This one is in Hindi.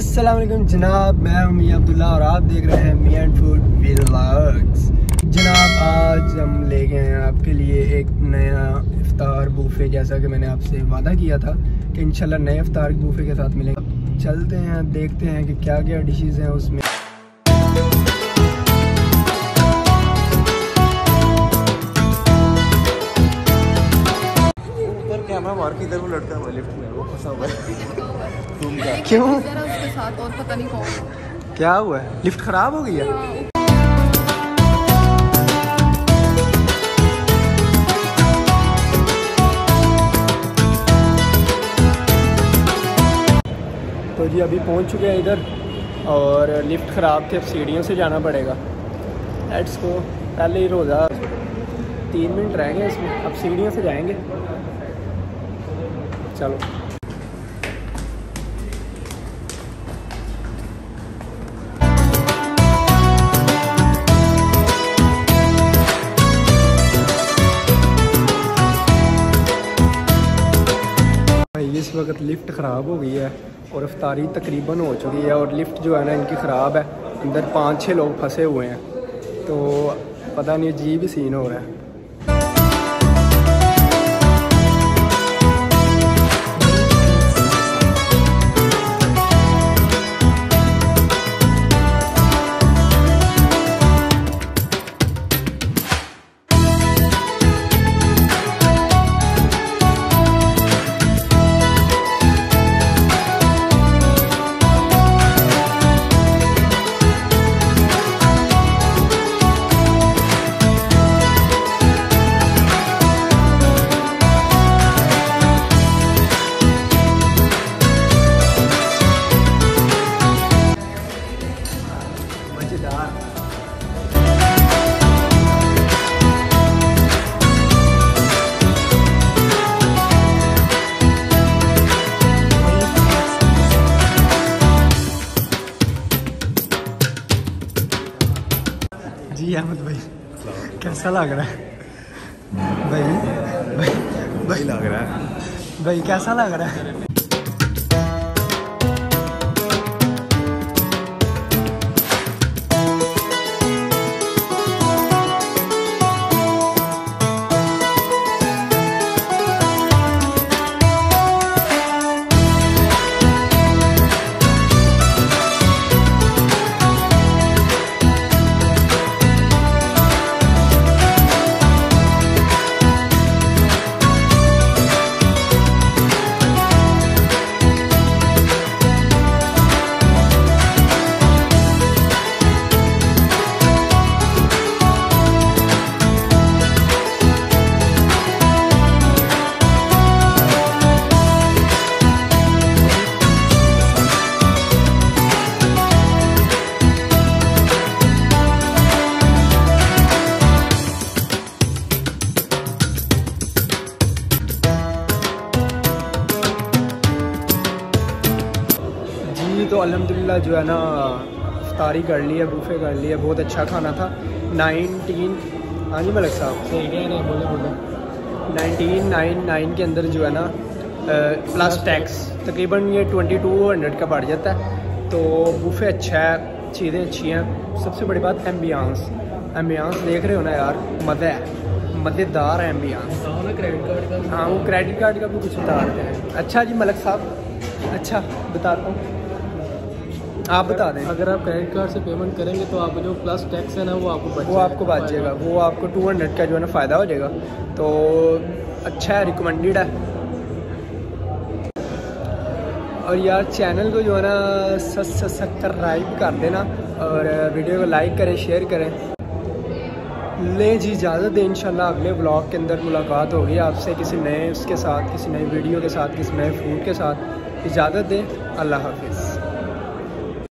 अस्सलाम वालेकुम जनाब, मैं हूँ मियाँ अब्दुल्ला और आप देख रहे हैं मियाँ फ़ूड व्लॉग्स जनाब, आज हम ले गए हैं आपके लिए एक नया इफ्तार बूफे जैसा कि मैंने आपसे वादा किया था कि इंशाल्लाह नए इफ्तार बूफे के साथ मिलेंगे। चलते हैं, देखते हैं कि क्या क्या डिशेज़ हैं उसमें। ऊपर कैमरा मार के इधर वो लड़का हुआ लिफ्ट में, वो फंसा हुआ है। तुम क्या क्यों? जरा उसके साथ और पता नहीं कौन क्या हुआ है? लिफ्ट ख़राब हो गई है? हाँ, तो जी अभी पहुँच चुके हैं इधर और लिफ्ट ख़राब थे अब सीढ़ियों से जाना पड़ेगा। लेट्स को पहले ही रोज़ा। तीन मिनट रह गए इसमें। अब सीढ़ियों से जाएँगे। चलो। इस वक्त लिफ्ट ख़राब हो गई है और रफ्तारी तकरीबन हो चुकी है और लिफ्ट जो है ना, इनकी ख़राब है। अंदर पाँच छः लोग फंसे हुए हैं। तो पता नहीं, अजीब सीन हो रहा है। जी अहमद भाई। कैसा लग रहा है? भाई भाई भाई लग रहा है। भाई कैसा लग रहा है? तो जो है ना इफ्तारी कर ली है बूफे कर ली है बहुत अच्छा खाना था। नाइनटीन हाँ जी मलिक साहब। नाइनटीन नाइन नाइन के अंदर जो है ना प्लस टैक्स तकरीबन ये ट्वेंटी टू हंड्रेड का पड़ जाता है। तो बूफे अच्छा है चीज़ें अच्छी हैं। सबसे बड़ी बात एम्बियंस एम्बियंस देख रहे हो ना यार मज़ा है। मज़ेदार है एम्बियंस क्रेडिट कार्ड का हाँ वो क्रेडिट कार्ड का भी कुछ बता हैं। अच्छा जी मलक साहब अच्छा बताता हूँ। आप बता दें। अगर आप क्रेडिट कार्ड से पेमेंट करेंगे तो आप जो प्लस टैक्स है ना वो आपको वो आपको बच जाएगा वो आपको टू हंड्रेड का जो है ना फ़ायदा हो जाएगा। तो अच्छा है रिकमेंडेड है। और यार चैनल को जो है ना सब्सक्राइब कर देना और वीडियो को लाइक करें शेयर करें। लें जी इजाज़त दें इंशाल्लाह अगले ब्लॉग के अंदर मुलाकात होगी आपसे किसी नए उसके साथ किसी नए वीडियो के साथ किसी नए फ़ूड के साथ। इजाज़त दें। अल्लाह हाफिज़।